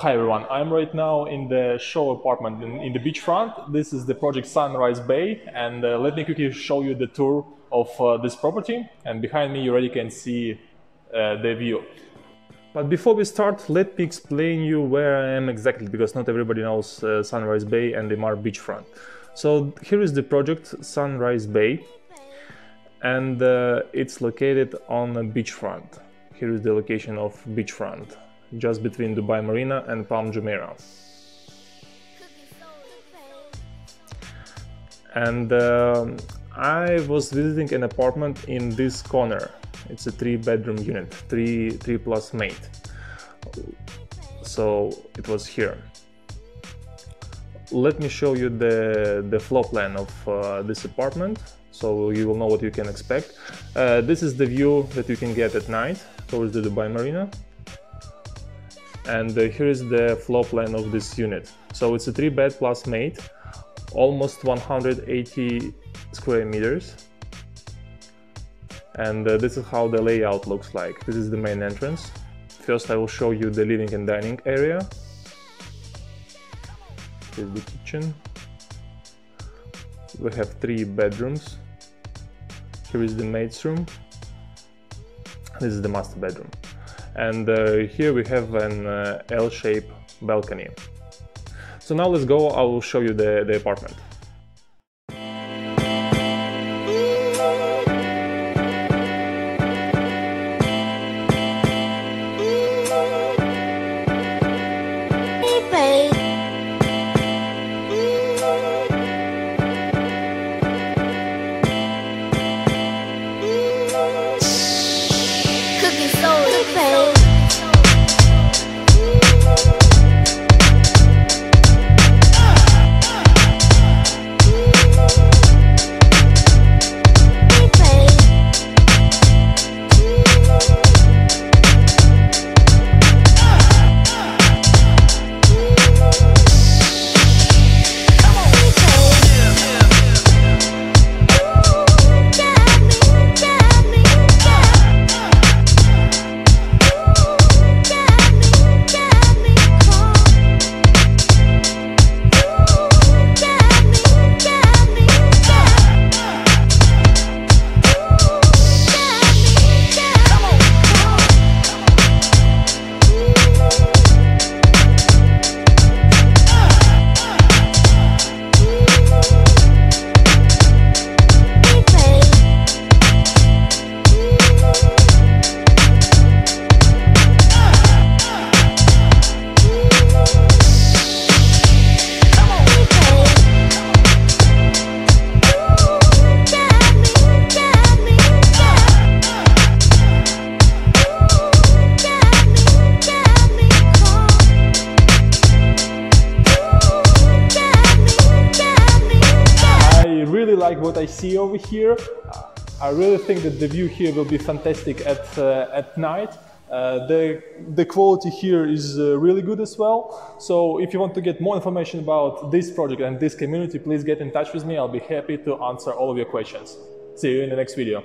Hi everyone, I'm right now in the show apartment in, in the beachfront. This is the project Sunrise Bay and uh, let me quickly show you the tour of uh, this property and behind me you already can see uh, the view. But before we start, let me explain you where I am exactly because not everybody knows uh, Sunrise Bay and Emaar beachfront. So here is the project Sunrise Bay and uh, it's located on a beachfront. Here is the location of beachfront just between Dubai Marina and Palm Jumeirah. And uh, I was visiting an apartment in this corner. It's a three bedroom unit, three, three plus mate. So it was here. Let me show you the, the floor plan of uh, this apartment so you will know what you can expect. Uh, this is the view that you can get at night towards the Dubai Marina and uh, here is the floor plan of this unit. So it's a 3 bed plus mate, almost 180 square meters. And uh, this is how the layout looks like. This is the main entrance. First I will show you the living and dining area. Here's the kitchen. We have three bedrooms. Here is the maid's room. This is the master bedroom and uh, here we have an uh, L-shaped balcony. So now let's go, I will show you the, the apartment. Like what I see over here. I really think that the view here will be fantastic at, uh, at night. Uh, the, the quality here is uh, really good as well. So if you want to get more information about this project and this community, please get in touch with me. I'll be happy to answer all of your questions. See you in the next video.